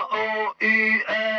R-O-E-L.